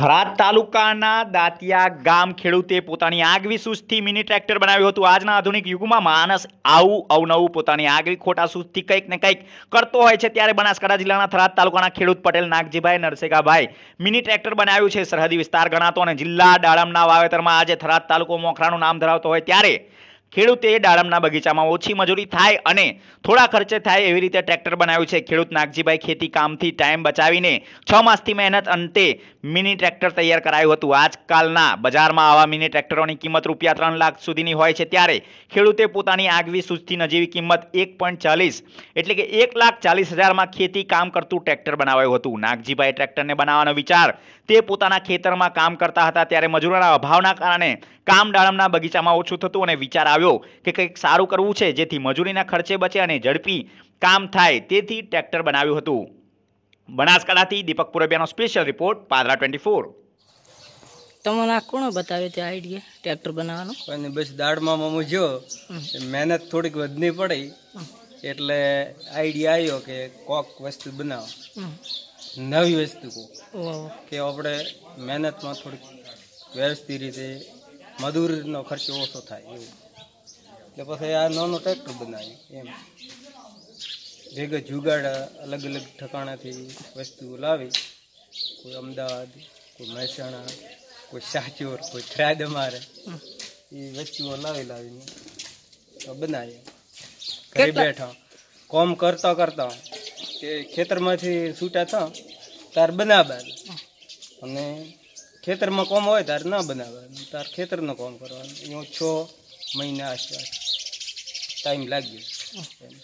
થરાદ તાલુકાના દાંતિયા ગામ ખેડૂતે પોતાની આગવી સૂઝથી મિની ટ્રેક્ટર બનાવ્યું હતું. આજના આધુનિક યુગમાં માણસ આવું અવનવું પોતાની આગવી ખોટા સૂઝથી કંઈક ને કંઈક કરતો હોય છે. ત્યારે બનાસકાંઠા જિલ્લાના થરાદ તાલુકાના ખેડૂત પટેલ નાગજીભાઈ નરસેગાભાઈ મિની ટ્રેક્ટર બનાવ્યું છે. સરહદી વિસ્તાર ગણાતો અને જિલ્લા દાડમના વાવેતરમાં આજે થરાદ તાલુકો મોખરાનું નામ ધરાવતો હોય ત્યારે ખેડૂતે ડાળમના બગીચામાં ઓછી મજૂરી થાય અને થોડા ખર્ચે થાય એવી રીતે ટ્રેક્ટર બનાવ્યું છે. ખેડૂત નાગજીભાઈ ખેતી કામથી ટાઈમ બચાવીને છ માસથી મહેનત અંતે મિની ટ્રેક્ટર તૈયાર કરાયું હતું. આજકાલના બજારમાં આવા મિની ટ્રેક્ટરોની કિંમત રૂપિયા ત્રણ લાખ સુધીની હોય છે. ત્યારે ખેડૂતે પોતાની આગવી સૂઝથી નજીવી કિંમત એક ચાલીસ એટલે કે એક લાખ ચાલીસ હજારમાં ખેતી કામ કરતું ટ્રેક્ટર બનાવાયું હતું. નાગજીભાઈ ટ્રેક્ટરને બનાવવાનો વિચાર તે પોતાના ખેતરમાં કામ કરતા હતા. ત્યારે મજૂરોના અભાવના કારણે કામ ડાળમના બગીચામાં ઓછું થતું અને વિચાર આવ્યો કે કંઈક સારું કરવું છે જેથી મજૂરીના ખર્ચે બચે અને ઝડપી કામ થાય તેથી ટ્રેક્ટર બનાવ્યું હતું. બનાસકાંઠાથી Deepak પુરબિયાનો special report Padra twenty four તમને આ કોણ બતાવ્યો તે આઈડિયા ટ્રેક્ટર બનાવવાનો? અને બસ દાળમાં મમ્મી જો મહેનત થોડીક વધની પડી એટલે આઈડિયા આવ્યો કે કોક વસ્તુ બનાવો. નવી વસ્તુ કો કે આપણે મહેનતમાં થોડીક વ્યવસ્થિત રીતે મજૂરીનો ખર્ચો ઓછો થાય એવું. એટલે પછી આ નાનો ટ્રેક્ટર બનાવ્યું એમ. ભેગા જુગાડ અલગ અલગ ઠકાણાથી વસ્તુઓ લાવી. કોઈ અમદાવાદ કોઈ મહેસાણા કોઈ સાચોર કોઈ થ્રાદ અમારે. એ વસ્તુઓ લાવી લાવીને તો બનાવીએ. ઘરે બેઠા. કોમ કરતા કરતા કે ખેતરમાંથી છૂટા થા તાર બનાવવાનું. અને ખેતરમાં કોમ હોય તાર ના બનાવવાનું. તાર ખેતરનો કોમ કરવાનું. અહીંયા છ મહિના આસપાસ. ટાઈમ લાગ્યો એમ.